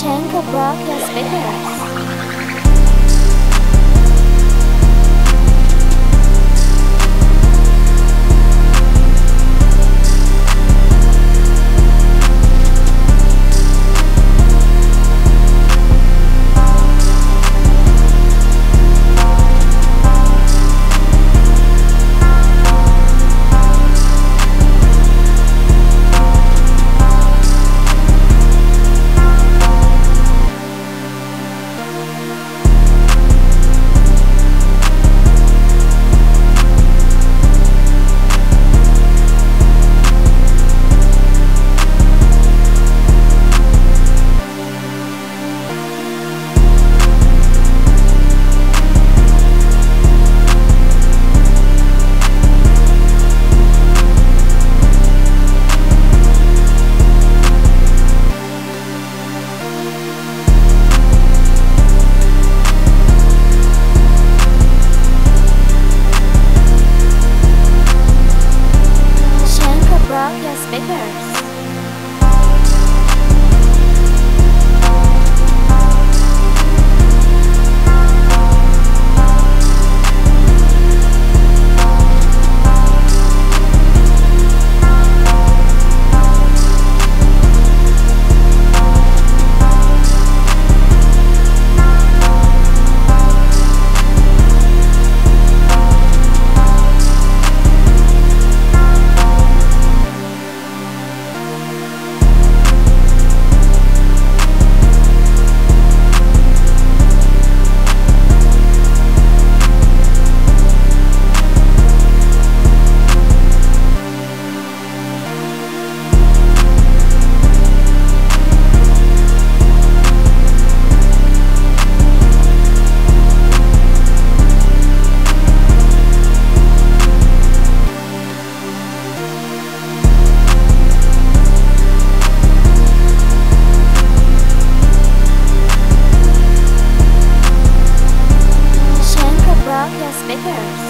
Shankar Brock has vigorous. Claudia Speakers. Smithers.